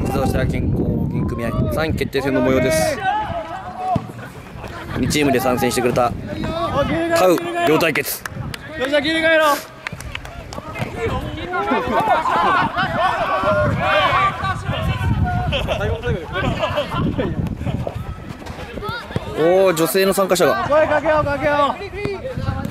自動車健康銀組合3位決定戦の模様です2チームで参戦してくれたタウ両対決よっしゃ切り替えろおお女性の参加者が。声かけようかけよう